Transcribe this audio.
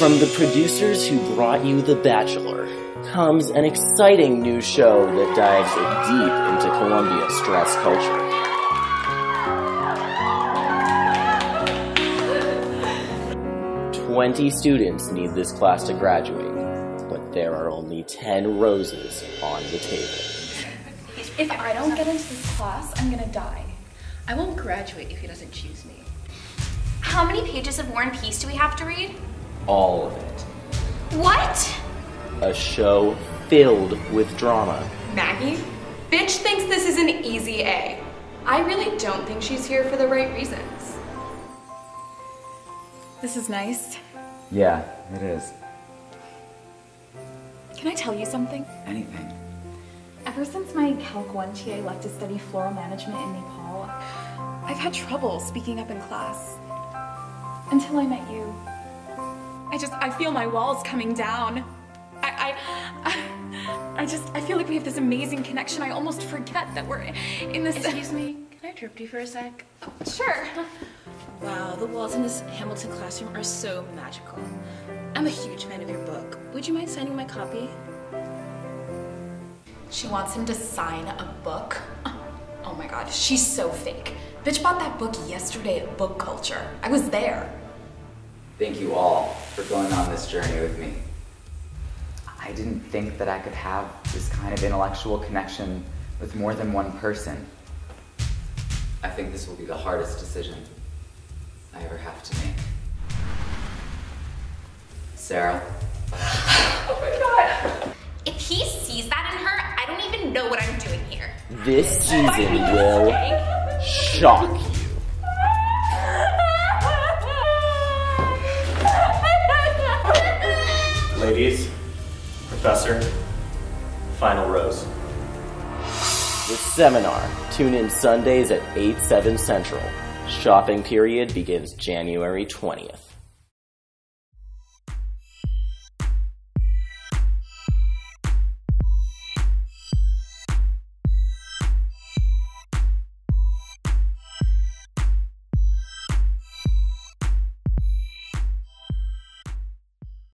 From the producers who brought you The Bachelor comes an exciting new show that dives deep into Columbia's stress culture. Twenty students need this class to graduate, but there are only ten roses on the table. If I don't get into this class, I'm gonna die. I won't graduate if he doesn't choose me. How many pages of War and Peace do we have to read? All of it. What? A show filled with drama. Maggie? Bitch thinks this is an easy A. I really don't think she's here for the right reasons. This is nice. Yeah, it is. Can I tell you something? Anything. Ever since my Calc 1 TA left to study floral management in Nepal, I've had trouble speaking up in class. Until I met you. I just, I feel my walls coming down. I, I, I just, I feel like we have this amazing connection. I almost forget that we're in this. Excuse me, can I interrupt you for a sec? Sure. Wow, the walls in this Hamilton classroom are so magical. I'm a huge fan of your book. Would you mind signing my copy? She wants him to sign a book. Oh my god, she's so fake. Bitch bought that book yesterday at Book Culture. I was there. Thank you all for going on this journey with me. I didn't think that I could have this kind of intellectual connection with more than one person. I think this will be the hardest decision I ever have to make. Sarah, Oh my god. If he sees that in her, I don't even know what I'm doing here. This season will shock Ladies, Professor, final rose. The seminar. Tune in Sundays at 8, 7 central. Shopping period begins January 20th.